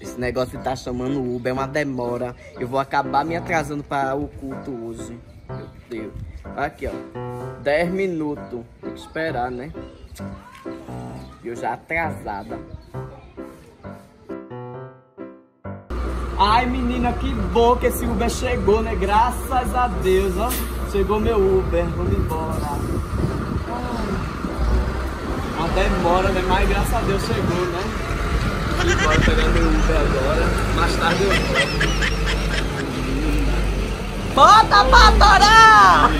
esse negócio de tá chamando o Uber é uma demora. Eu vou acabar me atrasando para o culto hoje. Meu Deus. Aqui, ó. 10 minutos. Tem que esperar, né? Eu já atrasada. Ai, menina, que bom que esse Uber chegou, né? Graças a Deus, ó. Chegou meu Uber. Vamos embora. Uma demora, né? Mas graças a Deus chegou, né? Vamos embora pegar meu café agora. Mais tarde eu volto. Bota pra torar!